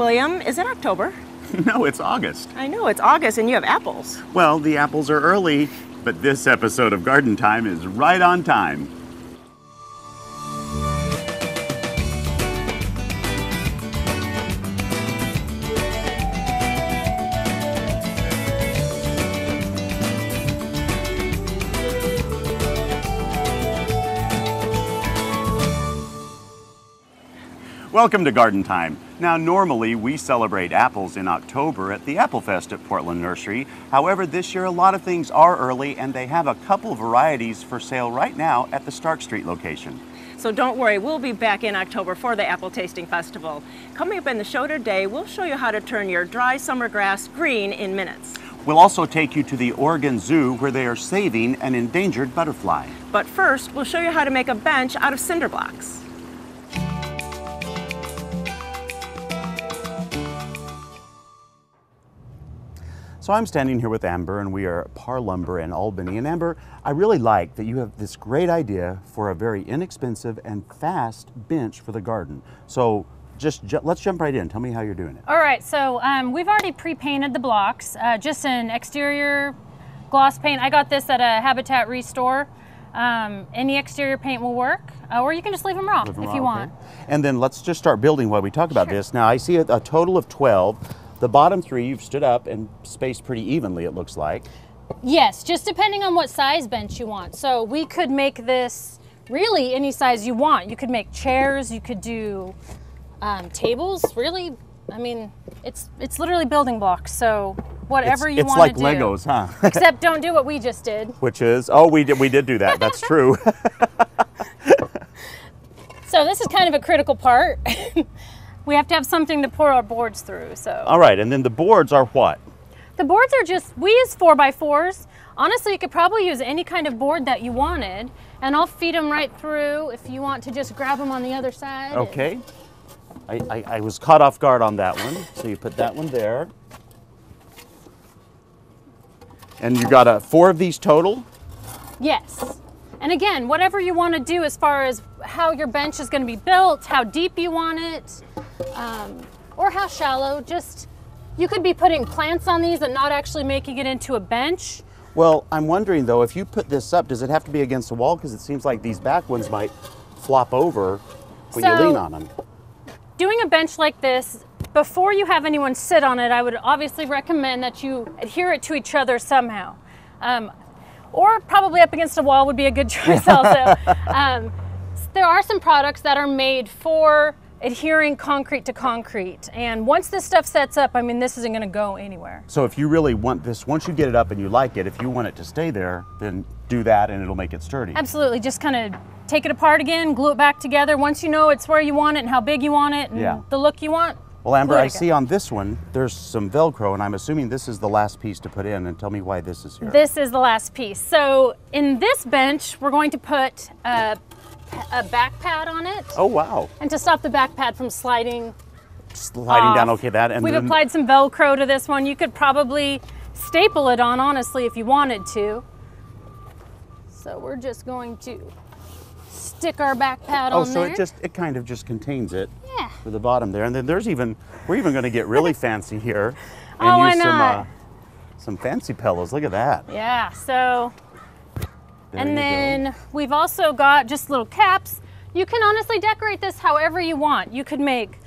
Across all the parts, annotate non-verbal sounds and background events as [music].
William, is it October? [laughs] no, it's August. I know, it's August and you have apples. Well, the apples are early, but this episode of Garden Time is right on time. Welcome to Garden Time. Now, normally we celebrate apples in October at the Apple Fest at Portland Nursery. However, this year a lot of things are early and they have a couple varieties for sale right now at the Stark Street location. So don't worry, we'll be back in October for the Apple Tasting Festival. Coming up in the show today, we'll show you how to turn your dry summer grass green in minutes. We'll also take you to the Oregon Zoo where they are saving an endangered butterfly. But first, we'll show you how to make a bench out of cinder blocks. So I'm standing here with Amber and we are at Parr Lumber in Albany. And Amber, I really like that you have this great idea for a very inexpensive and fast bench for the garden. So just ju let's jump right in. Tell me how you're doing it. All right, so um, we've already pre-painted the blocks, uh, just an exterior gloss paint. I got this at a Habitat Restore. Um, any exterior paint will work, uh, or you can just leave them raw Leave them if raw, you okay. want. And then let's just start building while we talk about this. Now I see a, a total of 12. The bottom three you've stood up and spaced pretty evenly, it looks like. Yes, just depending on what size bench you want. So we could make this really any size you want. You could make chairs, you could do um, tables, really. I mean, it's it's literally building blocks. So whatever it's, you it's want like to do. Legos, huh? [laughs] Except don't do what we just did. Which is, oh, we did, we did do that. That's true. [laughs] So this is kind of a critical part. [laughs] we have to have something to pour our boards through. So All right, and then the boards are what? the boards are just we use four by fours. Honestly, you could probably use any kind of board that you wanted, and I'll feed them right through if you want to just grab them on the other side. Okay. I, I, I was caught off guard on that one. So you put that one there. And you got a four of these total? Yes. And again, whatever you want to do as far as how your bench is going to be built, how deep you want it, um, or how shallow, just you could be putting plants on these and not actually making it into a bench. Well, I'm wondering though, if you put this up, does it have to be against the wall? Because it seems like these back ones might flop over when you lean on them. Doing a bench like this, before you have anyone sit on it, I would obviously recommend that you adhere it to each other somehow. Um, or probably up against a wall would be a good [laughs] choice also. um, there are some products that are made for adhering concrete to concrete. And once this stuff sets up, I mean, this isn't going to go anywhere. So if you really want this, once you get it up and you like it, if you want it to stay there, then do that and it'll make it sturdy. Absolutely. Just kind of take it apart again, glue it back together. Once you know it's where you want it and how big you want it and Yeah. the look you want. Well, Amber, I see on this one, there's some Velcro, and I'm assuming this is the last piece to put in. And tell me why this is here. This is the last piece. So in this bench, we're going to put a, a back pad on it. oh, wow. And to stop the back pad from sliding Sliding down, okay, that. And We've then, applied some Velcro to this one. You could probably staple it on, honestly, if you wanted to. So we're just going to stick our back pad Oh, on so there. it just, it kind of just contains it. For the bottom there. And then there's even, we're even going to get really [laughs] fancy here and Oh, use some, uh, some fancy pillows. Look at that. Yeah, so There and you go. then we've also got just little caps. You can honestly decorate this however you want. You could make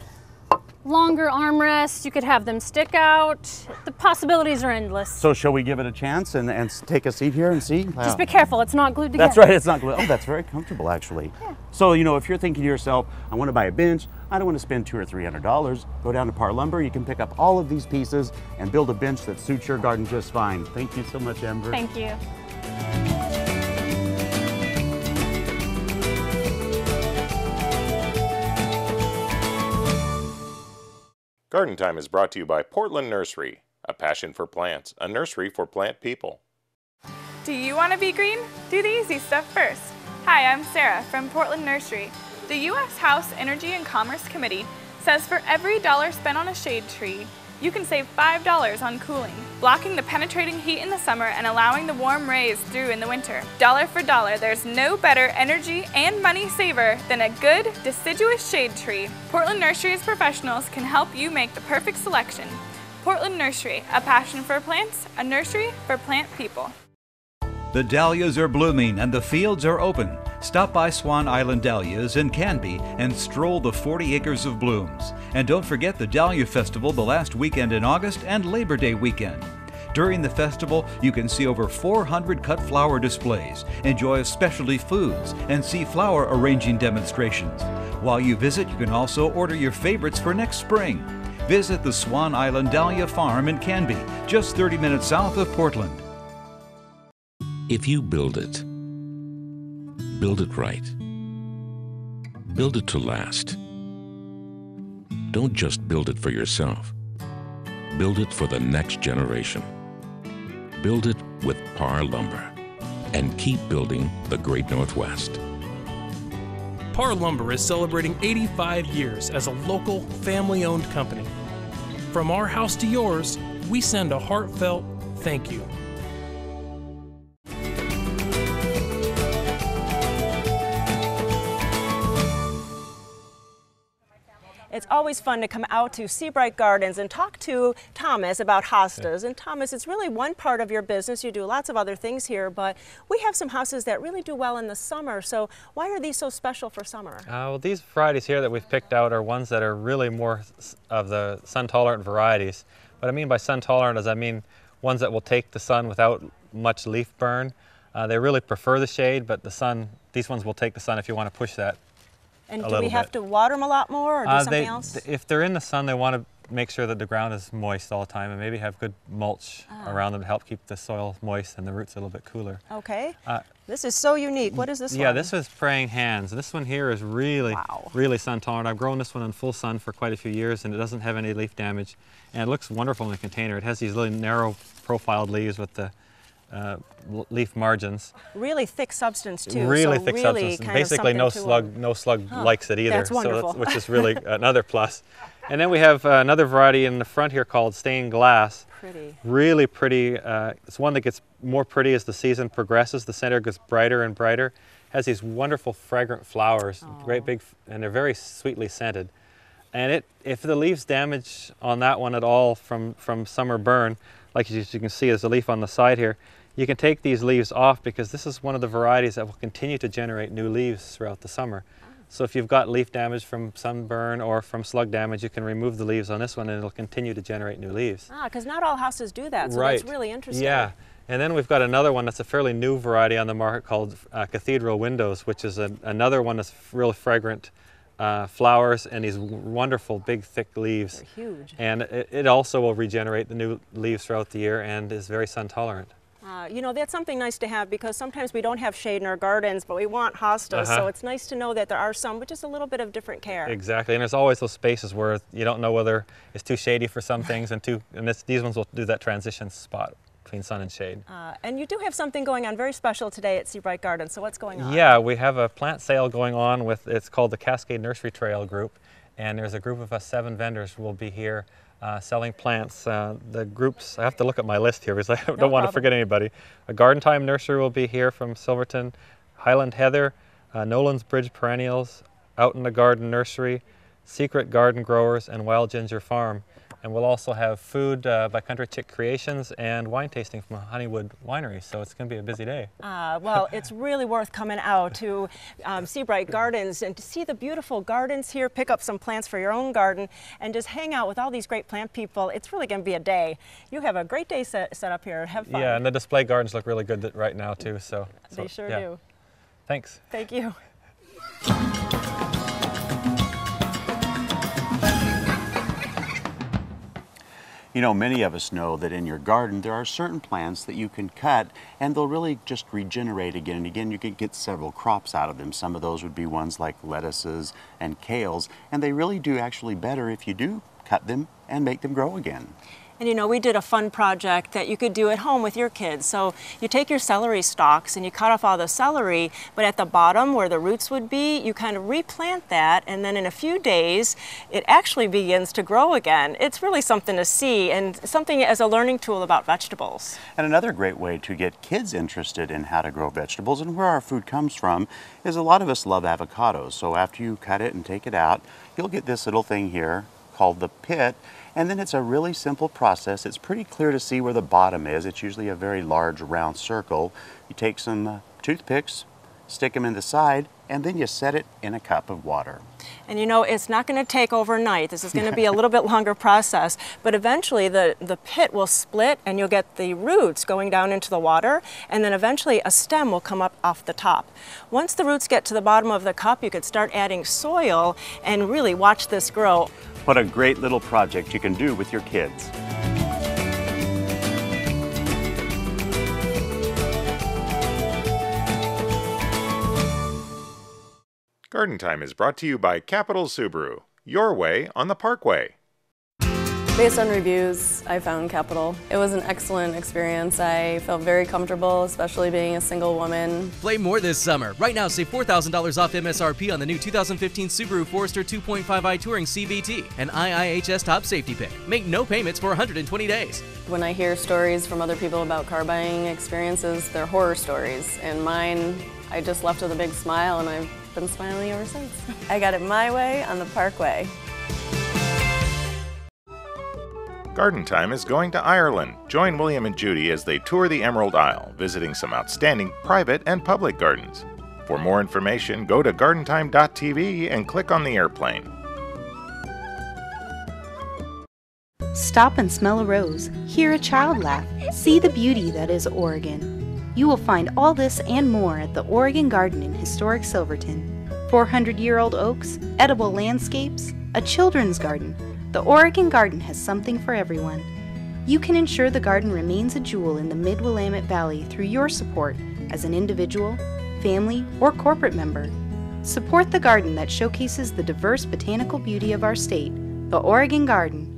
longer armrests, you could have them stick out. The possibilities are endless. So shall we give it a chance and, and take a seat here and see? Just Wow. be careful, it's not glued together. That's right, it's not glued. Oh, that's very comfortable actually. Yeah. So, you know, if you're thinking to yourself, I want to buy a bench, I don't want to spend two or three hundred dollars, go down to Parr Lumber, you can pick up all of these pieces and build a bench that suits your garden just fine. Thank you so much, Amber. Thank you. Garden Time is brought to you by Portland Nursery, a passion for plants, a nursery for plant people. Do you want to be green? Do the easy stuff first. Hi, I'm Sarah from Portland Nursery. The U.S. House Energy and Commerce Committee says for every dollar spent on a shade tree, you can save $5 on cooling, blocking the penetrating heat in the summer and allowing the warm rays through in the winter. Dollar for dollar, there's no better energy and money saver than a good, deciduous shade tree. Portland Nursery's professionals can help you make the perfect selection. Portland Nursery, a passion for plants, a nursery for plant people. The dahlias are blooming and the fields are open. Stop by Swan Island Dahlias in Canby and stroll the 40 acres of blooms. And don't forget the Dahlia Festival the last weekend in August and Labor Day weekend. During the festival, you can see over 400 cut flower displays, enjoy specialty foods, and see flower arranging demonstrations. While you visit, you can also order your favorites for next spring. Visit the Swan Island Dahlia Farm in Canby, just 30 minutes south of Portland. If you build it, build it right. Build it to last. Don't just build it for yourself. Build it for the next generation. Build it with Parr Lumber. And keep building the Great Northwest. Parr Lumber is celebrating 85 years as a local, family owned company. From our house to yours, we send a heartfelt thank you. Always fun to come out to Seabright Gardens and talk to Thomas about hostas. And Thomas, it's really one part of your business. You do lots of other things here, but we have some hostas that really do well in the summer. So why are these so special for summer? Uh, well, these varieties here that we've picked out are ones that are really more of the sun tolerant varieties. What I mean by sun tolerant is I mean ones that will take the sun without much leaf burn. Uh, they really prefer the shade, but the sun, these ones will take the sun if you want to push that and do we have bit. to water them a lot more or do Uh, something they- else? If they're in the sun, they want to make sure that the ground is moist all the time and maybe have good mulch Ah. around them to help keep the soil moist and the roots a little bit cooler. okay. Uh, this is so unique. What is this yeah, one? this is praying hands. This one here is really, Wow. really sun tolerant. I've grown this one in full sun for quite a few years and it doesn't have any leaf damage. And it looks wonderful in the container. It has these really narrow profiled leaves with the uh, leaf margins. really thick substance too. really so thick really substance. Basically, no slug, um, no slug Huh, likes it either. that's so wonderful. which is really [laughs] another plus. And then we have uh, another variety in the front here called stained glass. Pretty. Really pretty. Uh, it's one that gets more pretty as the season progresses. The center gets brighter and brighter. Has these wonderful fragrant flowers, great big, and they're very sweetly scented. And it, if the leaves damage on that one at all from, from summer burn, like you, you can see there's a leaf on the side here, you can take these leaves off because this is one of the varieties that will continue to generate new leaves throughout the summer. So if you've got leaf damage from sunburn or from slug damage, you can remove the leaves on this one and it'll continue to generate new leaves. Ah, because not all hostas do that, so right. that's really interesting. Yeah. And then we've got another one that's a fairly new variety on the market called uh, Cathedral Windows, which is a, another one that's real fragrant uh, flowers and these wonderful big thick leaves. They're huge. And it, it also will regenerate the new leaves throughout the year and is very sun tolerant. Uh, you know, that's something nice to have because sometimes we don't have shade in our gardens, but we want hostas. So Uh-huh. it's nice to know that there are some, but just a little bit of different care. Exactly, and there's always those spaces where you don't know whether it's too shady for some things, and too, and this, these ones will do that transition spot between sun and shade. Uh, and you do have something going on very special today at Seabright Gardens. So what's going on? Yeah, we have a plant sale going on with it's called the Cascade Nursery Trail Group, and there's a group of us seven vendors will be here uh, selling plants. Uh, the groups I have to look at my list here because I [laughs] don't want to forget anybody. A Garden Time Nursery will be here from Silverton, Highland Heather, uh, Nolan's Bridge Perennials, Out in the Garden Nursery, Secret Garden Growers, and Wild Ginger Farm. And we'll also have food uh, by Country Chick Creations and wine tasting from Honeywood Winery. So it's going to be a busy day. Uh, well, it's really worth coming out to um, Seabright Gardens and to see the beautiful gardens here, pick up some plants for your own garden, and just hang out with all these great plant people. It's really going to be a day. You have a great day set, set up here. Have fun. Yeah, and the display gardens look really good right now too. So, they sure yeah. do. Thanks. Thank you. You know, many of us know that in your garden there are certain plants that you can cut and they'll really just regenerate again and again. You can get several crops out of them. Some of those would be ones like lettuces and kales, and they really do actually better if you do cut them and make them grow again. And you know, we did a fun project that you could do at home with your kids. So you take your celery stalks and you cut off all the celery, but at the bottom where the roots would be, you kind of replant that, and then in a few days, it actually begins to grow again. It's really something to see and something as a learning tool about vegetables. And another great way to get kids interested in how to grow vegetables and where our food comes from is a lot of us love avocados. So after you cut it and take it out, you'll get this little thing here called the pit and then it's a really simple process. It's pretty clear to see where the bottom is. It's usually a very large round circle. You take some uh, toothpicks, stick them in the side, and then you set it in a cup of water. And you know, it's not going to take overnight. This is going to be a [laughs] little bit longer process, but eventually the, the pit will split and you'll get the roots going down into the water, and then eventually a stem will come up off the top. Once the roots get to the bottom of the cup, you could start adding soil and really watch this grow. What a great little project you can do with your kids. Garden Time is brought to you by Capital Subaru, your way on the Parkway. Based on reviews, I found Capital. It was an excellent experience. I felt very comfortable, especially being a single woman. Play more this summer. Right now, save $4,000 off MSRP on the new 2015 Subaru Forester 2.5i Touring CVT, an IIHS top safety pick. Make no payments for 120 days. When I hear stories from other people about car buying experiences, they're horror stories. And mine, I just left with a big smile and I've been smiling ever since. I got it my way on the Parkway. Garden Time is going to Ireland. Join William and Judy as they tour the Emerald Isle, visiting some outstanding private and public gardens. For more information, go to gardentime.tv and click on the airplane. Stop and smell a rose, hear a child laugh, see the beauty that is Oregon. You will find all this and more at the Oregon Garden in historic Silverton. 400 year old oaks, edible landscapes, a children's garden the Oregon Garden has something for everyone. You can ensure the garden remains a jewel in the Mid Willamette Valley through your support as an individual, family, or corporate member. Support the garden that showcases the diverse botanical beauty of our state, the Oregon Garden.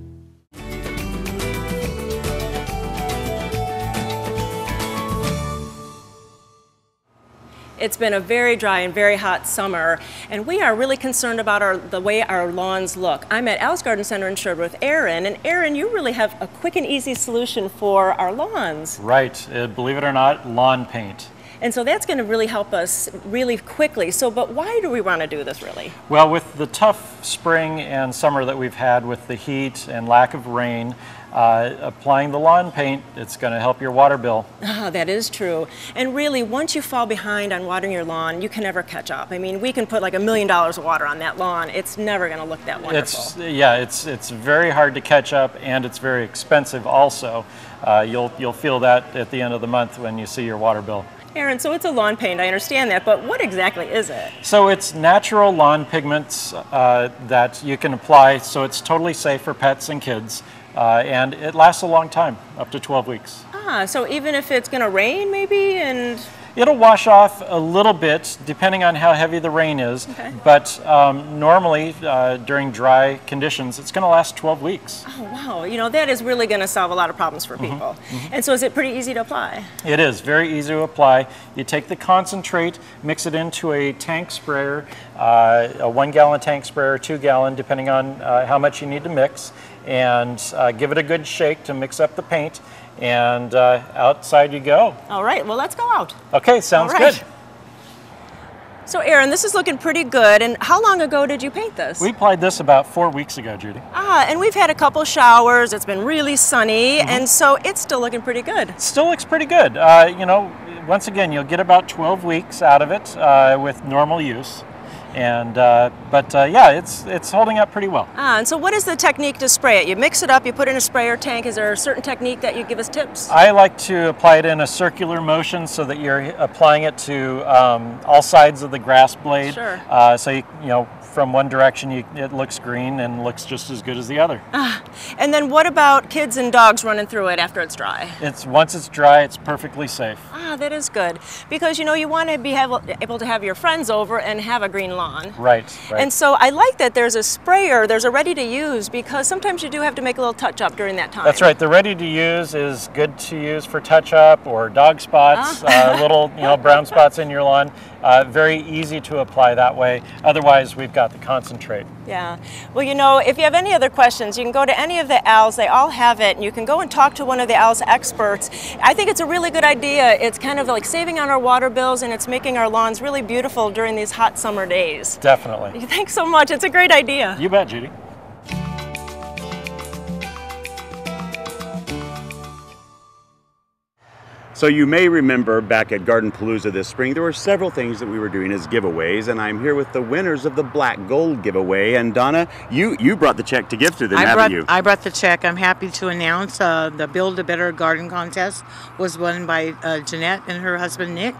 It's been a very dry and very hot summer, and we are really concerned about our, the way our lawns look. I'm at Al's Garden Center in Sherwood with Aaron, and Aaron, you really have a quick and easy solution for our lawns. Right, uh, believe it or not, lawn paint. And so that's going to really help us really quickly. So, but why do we want to do this really? Well, with the tough spring and summer that we've had with the heat and lack of rain, uh, applying the lawn paint, it's going to help your water bill. Oh, that is true. And really, once you fall behind on watering your lawn, you can never catch up. I mean, we can put like a million dollars of water on that lawn. It's never going to look that wonderful. It's, yeah, it's, it's very hard to catch up and it's very expensive also. Uh, you'll, you'll feel that at the end of the month when you see your water bill. Aaron, so it's a lawn paint, I understand that, but what exactly is it? So it's natural lawn pigments uh, that you can apply, so it's totally safe for pets and kids. Uh, and it lasts a long time, up to 12 weeks. Ah, so even if it's going to rain maybe and... It'll wash off a little bit depending on how heavy the rain is, okay. but um, normally uh, during dry conditions, it's going to last 12 weeks. Oh, wow. You know, that is really going to solve a lot of problems for mm-hmm. people. Mm -hmm. And so is it pretty easy to apply? It is very easy to apply. You take the concentrate, mix it into a tank sprayer, uh, a one gallon tank sprayer, two gallon, depending on uh, how much you need to mix and uh, give it a good shake to mix up the paint and uh, outside you go. All right, well let's go out. Okay, sounds right. good. So Aaron, this is looking pretty good. And how long ago did you paint this? We applied this about four weeks ago, Judy. Ah, and we've had a couple showers. It's been really sunny, mm -hmm. and so it's still looking pretty good. Still looks pretty good. Uh, you know, once again, you'll get about 12 weeks out of it uh, with normal use and uh, but uh, yeah, it's it's holding up pretty well. Ah, and so what is the technique to spray it? You mix it up, you put it in a sprayer tank. Is there a certain technique that you give us tips? I like to apply it in a circular motion so that you're applying it to um, all sides of the grass blade. Sure. Uh, so you, you know from one direction, you, it looks green and looks just as good as the other. Ah, and then what about kids and dogs running through it after it's dry? It's once it's dry, it's perfectly safe. Ah, that is good because you know you want to be able, able to have your friends over and have a green lawn. Right, right. And so I like that there's a sprayer, there's a ready to use because sometimes you do have to make a little touch up during that time. That's right. The ready to use is good to use for touch up or dog spots, Ah. uh, little you know brown spots in your lawn. Uh, very easy to apply that way. Otherwise, we've got the concentrate. Yeah. Well, you know, if you have any other questions, you can go to any of the Al's. They all have it, and you can go and talk to one of the Al's experts. I think it's a really good idea. It's kind of like saving on our water bills, and it's making our lawns really beautiful during these hot summer days. Definitely. [laughs] Thanks so much. It's a great idea. You bet, Judy. So you may remember back at Garden Palooza this spring, there were several things that we were doing as giveaways, and I'm here with the winners of the Black Gold giveaway. And Donna, you you brought the check to give to them, I haven't brought, you? I brought the check. I'm happy to announce uh, the Build a Better Garden contest was won by uh, Jeanette and her husband Nick.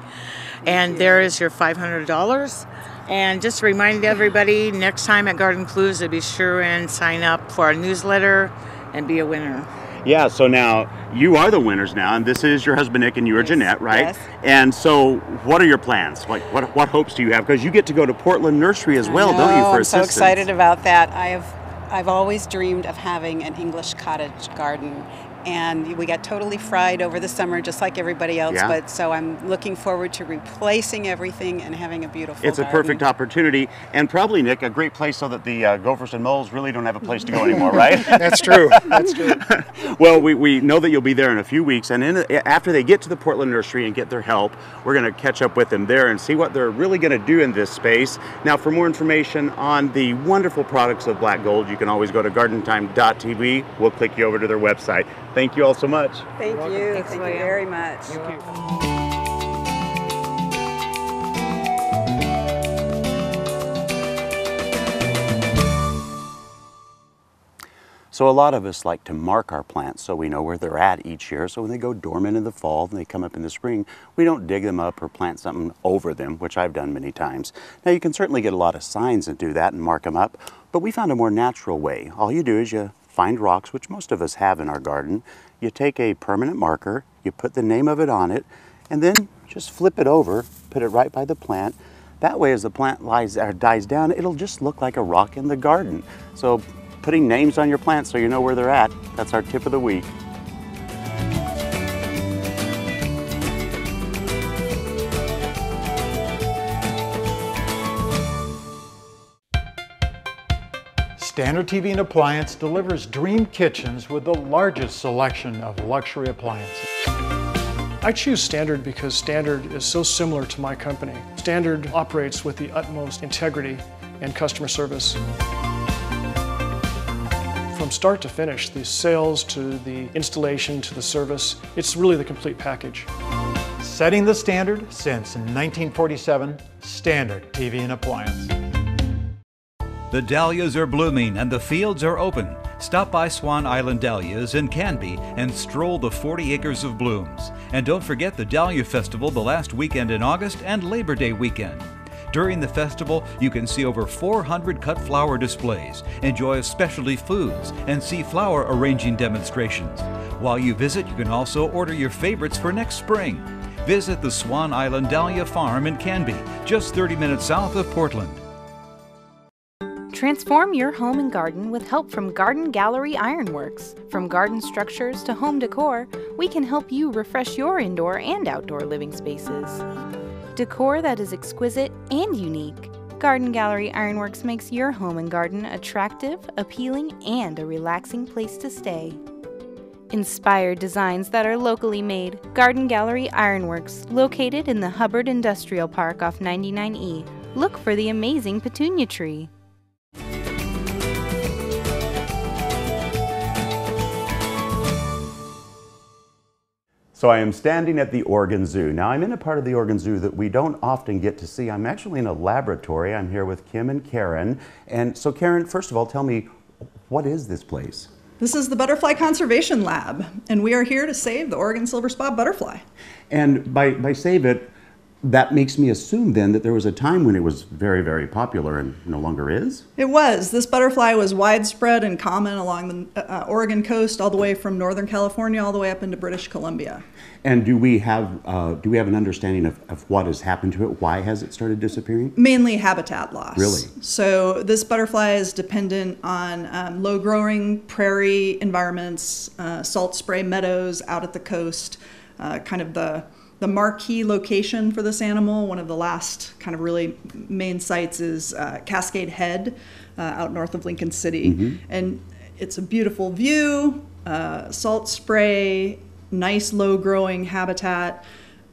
And there is your $500. And just to remind everybody, next time at Garden Palooza, be sure and sign up for our newsletter and be a winner. Yeah, so now you are the winners now, and this is your husband Nick and you are Jeanette, right? yes. And so, what are your plans? Like, what what hopes do you have? Because you get to go to Portland Nursery as well, I don't you? know, For I'm so excited about that. I have, I've always dreamed of having an English cottage garden, and we got totally fried over the summer, just like everybody else. Yeah. But so I'm looking forward to replacing everything and having a beautiful. It's a perfect opportunity, and probably Nick, a great place so that the uh, gophers and moles really don't have a place to go anymore, [laughs] right? That's true. That's true. [laughs] well, we, we know that you'll be there in a few weeks, and in, after they get to the Portland Nursery and get their help, we're going to catch up with them there and see what they're really going to do in this space. Now, for more information on the wonderful products of Black Gold, you can always go to gardentime.tv. We'll click you over to their website. Thank you all so much. Thank you. Thank you very much. So a lot of us like to mark our plants so we know where they're at each year. So when they go dormant in the fall and they come up in the spring, we don't dig them up or plant something over them, which I've done many times. Now you can certainly get a lot of signs and do that and mark them up, but we found a more natural way. All you do is you find rocks, which most of us have in our garden. You take a permanent marker, you put the name of it on it, and then just flip it over, put it right by the plant. That way, as the plant lies or dies down, it'll just look like a rock in the garden. So putting names on your plants so you know where they're at, that's our tip of the week. Standard TV and Appliance delivers dream kitchens with the largest selection of luxury appliances. I choose Standard because Standard is so similar to my company. Standard operates with the utmost integrity and customer service. From start to finish, the sales to the installation to the service, it's really the complete package. Setting the standard since 1947, Standard TV and Appliance. The dahlias are blooming and the fields are open. Stop by Swan Island Dahlias in Canby and stroll the 40 acres of blooms. And don't forget the Dahlia Festival the last weekend in August and Labor Day weekend. During the festival, you can see over 400 cut flower displays, enjoy specialty foods, and see flower arranging demonstrations. While you visit, you can also order your favorites for next spring. Visit the Swan Island Dahlia Farm in Canby, just 30 minutes south of Portland. Transform your home and garden with help from Garden Gallery Ironworks. From garden structures to home decor, we can help you refresh your indoor and outdoor living spaces. Decor that is exquisite and unique. Garden Gallery Ironworks makes your home and garden attractive, appealing, and a relaxing place to stay. Inspired designs that are locally made. Garden Gallery Ironworks, located in the Hubbard Industrial Park off 99E. Look for the amazing petunia tree. So I am standing at the Oregon Zoo. Now I'm in a part of the Oregon Zoo that we don't often get to see. I'm actually in a laboratory. I'm here with Kim and Karen. And so Karen, first of all, tell me, what is this place? This is the Butterfly Conservation Lab, and we are here to save the Oregon silver spot butterfly. And by, by save it, that makes me assume then that there was a time when it was very, very popular and no longer is. It was. This butterfly was widespread and common along the uh, Oregon coast, all the way from Northern California, all the way up into British Columbia. And do we have uh, do we have an understanding of, of what has happened to it? Why has it started disappearing? Mainly habitat loss. Really? So this butterfly is dependent on um, low-growing prairie environments, uh, salt spray meadows out at the coast, uh, kind of the the marquee location for this animal. One of the last kind of really main sites is uh, Cascade Head, uh, out north of Lincoln City, Mhm. and it's a beautiful view, uh, salt spray, nice low growing habitat.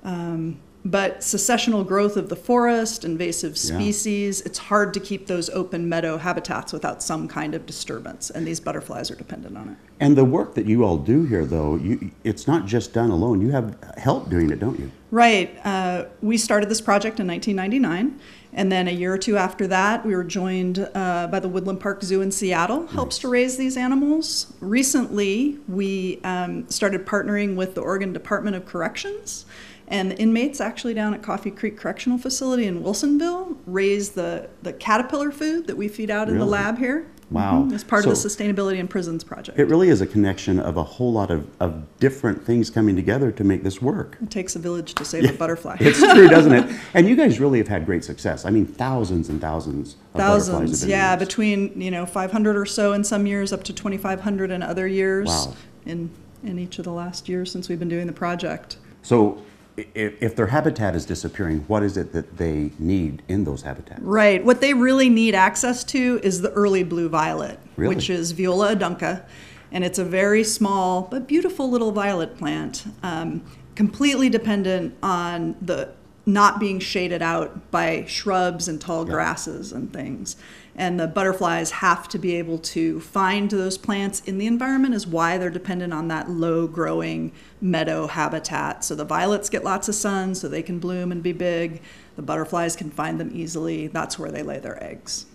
Um, but successional growth of the forest, invasive Yeah. species, it's hard to keep those open meadow habitats without some kind of disturbance, and these butterflies are dependent on it. And the work that you all do here, though, you, it's not just done alone. You have help doing it, don't you? Right. Uh, we started this project in 1999, and then a year or two after that, we were joined uh, by the Woodland Park Zoo in Seattle, helps to raise these animals. Recently, we um, started partnering with the Oregon Department of Corrections, and the inmates actually down at Coffee Creek Correctional Facility in Wilsonville raise the, the caterpillar food that we feed out in the lab here. Wow. Mhm, As part of the Sustainability in Prisons project. It really is a connection of a whole lot of, of different things coming together to make this work. It takes a village to save a butterfly. It's true, doesn't it? [laughs] And you guys really have had great success. I mean, thousands and thousands of butterflies Thousands, yeah, raised. between you know 500 or so in some years, up to 2,500 in other years. Wow. In in each of the last years since we've been doing the project. So, if, if their habitat is disappearing, what is it that they need in those habitats? Right. What they really need access to is the early blue violet, Really? which is Viola adunca, and it's a very small but beautiful little violet plant, um, completely dependent on the not being shaded out by shrubs and tall grasses and things. And the butterflies have to be able to find those plants in the environment, is why they're dependent on that low growing meadow habitat. So the violets get lots of sun so they can bloom and be big. The butterflies can find them easily. That's where they lay their eggs.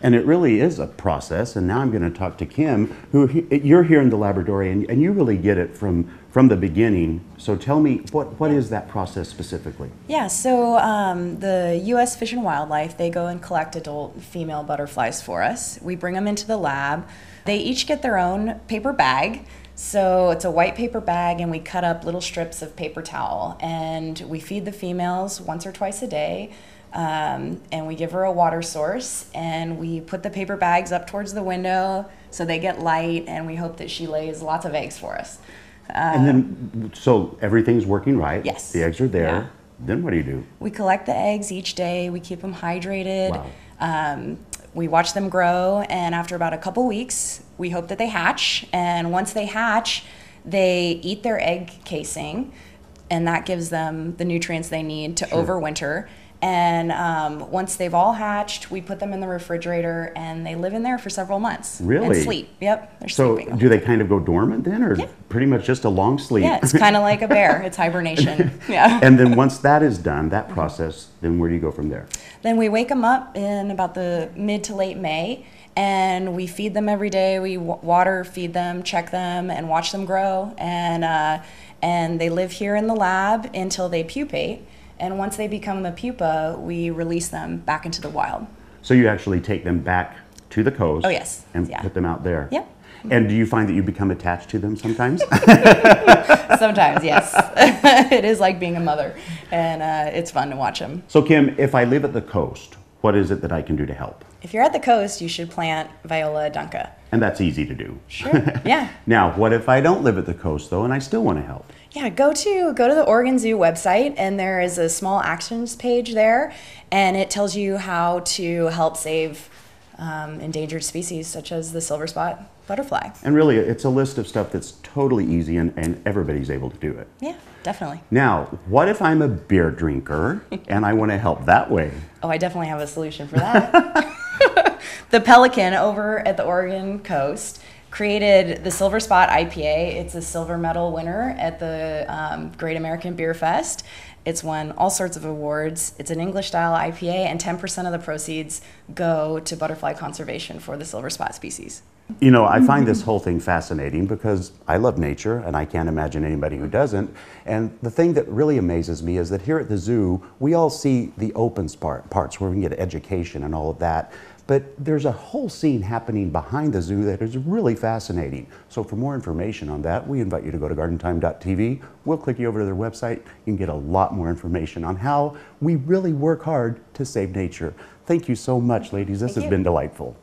And it really is a process. And now I'm going to talk to Kim, who you're here in the laboratory, and, and you really get it from from the beginning. So tell me, what what is that process specifically? Yeah, so um, the U.S. Fish and Wildlife, they go and collect adult female butterflies for us. We bring them into the lab. They each get their own paper bag. So it's a white paper bag, and we cut up little strips of paper towel, and we feed the females once or twice a day. Um, and we give her a water source, and we put the paper bags up towards the window so they get light, and we hope that she lays lots of eggs for us. Uh, and then, so everything's working right. Yes. The eggs are there. Yeah. Then what do you do? We collect the eggs each day. We keep them hydrated. Wow. Um, we watch them grow, and after about a couple weeks, we hope that they hatch. And once they hatch, they eat their egg casing, and that gives them the nutrients they need to Sure. overwinter. And um, once they've all hatched, we put them in the refrigerator, and they live in there for several months. Really? And sleep. Yep, they're So sleeping. do they kind of go dormant then, or pretty much just a long sleep? Yeah, it's kind of like a bear. It's hibernation. [laughs] Yeah. and then once that is done, that process, then where do you go from there? Then we wake them up in about the mid to late May, and we feed them every day. We w- water feed them, check them, and watch them grow. And uh, and they live here in the lab until they pupate. And once they become a pupa, we release them back into the wild. So you actually take them back to the coast. Oh, yes. And Yeah. put them out there. Yep. And do you find that you become attached to them sometimes? [laughs] [laughs] Sometimes, yes. [laughs] it is like being a mother, and uh, it's fun to watch them. so Kim, if I live at the coast, what is it that I can do to help? If you're at the coast, you should plant Viola adunca. And that's easy to do. Sure. Yeah. [laughs] Now, what if I don't live at the coast though, and I still want to help? Yeah, go to go to the Oregon Zoo website and there is a small actions page there, and it tells you how to help save um, endangered species such as the silver spot butterfly. And really, it's a list of stuff that's totally easy, and, and everybody's able to do it. Yeah, definitely. Now, what if I'm a beer drinker and I want to help that way? Oh, I definitely have a solution for that. [laughs] the pelican over at the Oregon coast created the Silver Spot IPA. It's a silver medal winner at the um, Great American Beer Fest. It's won all sorts of awards. It's an English style IPA, and 10% of the proceeds go to butterfly conservation for the silver spot species. You know, I find this whole thing fascinating because I love nature and I can't imagine anybody who doesn't. And the thing that really amazes me is that here at the zoo, we all see the open part, parts where we can get education and all of that. But there's a whole scene happening behind the zoo that is really fascinating. So for more information on that, we invite you to go to gardentime.tv. We'll click you over to their website. You can get a lot more information on how we really work hard to save nature. Thank you so much, ladies. This Thank has you. been delightful.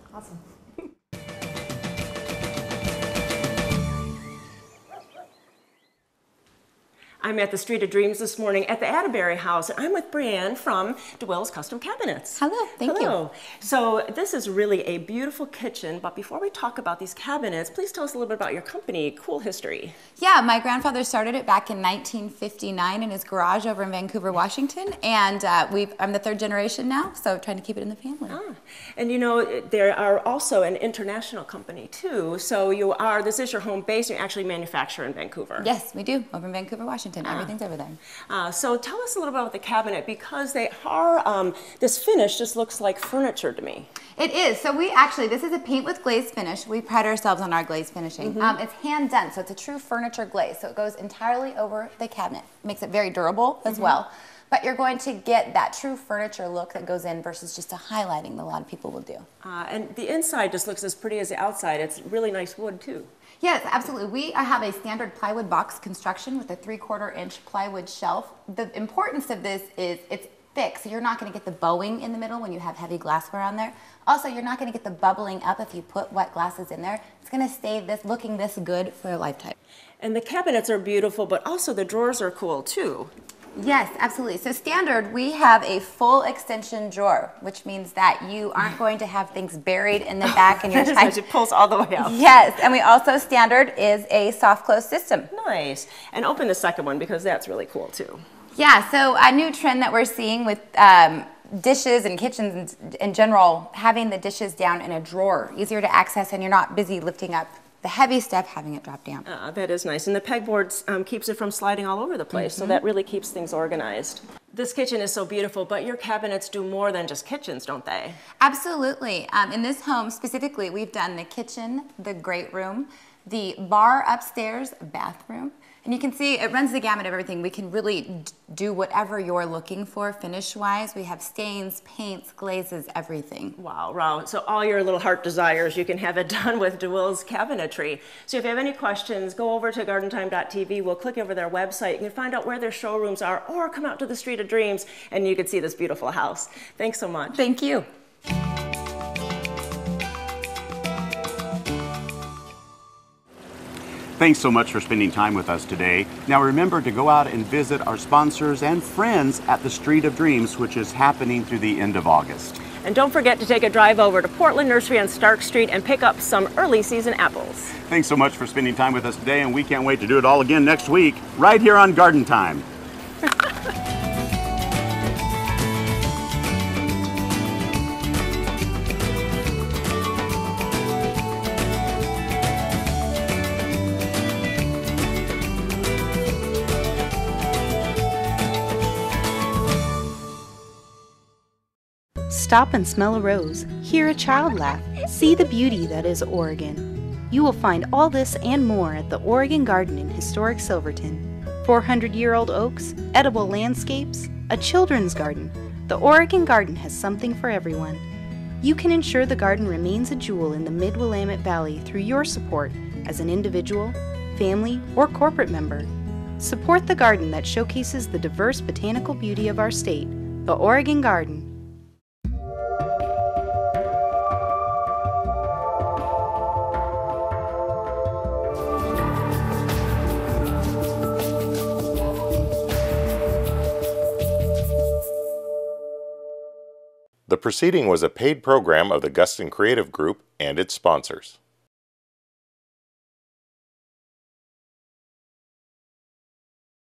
I'm at the Street of Dreams this morning at the Atterbury House, and I'm with Brianne from Dewils Custom Cabinets. Hello, thank you. Hello. So this is really a beautiful kitchen, but before we talk about these cabinets, please tell us a little bit about your company, Cool History. Yeah, my grandfather started it back in 1959 in his garage over in Vancouver, Washington, and uh, we've, I'm the third generation now, so trying to keep it in the family. Ah, and you know, there are also an international company too, so you are, this is your home base, you actually manufacture in Vancouver. Yes, we do, over in Vancouver, Washington. Ah. Everything's over there. Uh, so tell us a little bit about the cabinet because they are, um, this finish just looks like furniture to me. It is. So we actually, this is a paint with glaze finish. We pride ourselves on our glaze finishing. Mhm. Um, it's hand done, so it's a true furniture glaze. So it goes entirely over the cabinet. Makes it very durable as Mhm. well. But you're going to get that true furniture look that goes in versus just a highlighting that a lot of people will do. Uh, and the inside just looks as pretty as the outside. It's really nice wood too. Yes, absolutely. We have a standard plywood box construction with a three quarter inch plywood shelf. The importance of this is it's thick, so you're not going to get the bowing in the middle when you have heavy glassware on there. Also, you're not going to get the bubbling up if you put wet glasses in there. It's going to stay this looking this good for a lifetime. And the cabinets are beautiful, but also the drawers are cool too. Yes, absolutely. So standard, we have a full extension drawer, which means that you aren't going to have things buried in the [laughs] back and you're That is trying nice. It pulls all the way out. Yes, and we also standard is a soft close system. Nice. And open the second one because that's really cool too. Yeah, so a new trend that we're seeing with um, dishes and kitchens in, in general, having the dishes down in a drawer, easier to access, and you're not busy lifting up the heavy stuff, having it drop down. Uh, that is nice. And the pegboard um, keeps it from sliding all over the place, so Mhm. that really keeps things organized. This kitchen is so beautiful, but your cabinets do more than just kitchens, don't they? Absolutely. Um, in this home specifically, we've done the kitchen, the great room, the bar upstairs, bathroom. And you can see it runs the gamut of everything. We can really do whatever you're looking for finish wise. We have stains, paints, glazes, everything. Wow, wow. So all your little heart desires, you can have it [laughs] done with Dewils Cabinetry. So if you have any questions, go over to gardentime.tv. We'll click over their website. You can find out where their showrooms are or come out to the Street of Dreams and you can see this beautiful house. Thanks so much. Thank you. Thanks so much for spending time with us today. Now remember to go out and visit our sponsors and friends at the Street of Dreams, which is happening through the end of August. And don't forget to take a drive over to Portland Nursery on Stark Street and pick up some early season apples. Thanks so much for spending time with us today, and we can't wait to do it all again next week, right here on Garden Time. Stop and smell a rose, hear a child laugh, see the beauty that is Oregon. You will find all this and more at the Oregon Garden in historic Silverton. 400 year old oaks, edible landscapes, a children's garden. The Oregon Garden has something for everyone. You can ensure the garden remains a jewel in the Mid Willamette Valley through your support as an individual, family, or corporate member. Support the garden that showcases the diverse botanical beauty of our state, the Oregon Garden. The proceeding was a paid program of the Gustin Creative Group and its sponsors.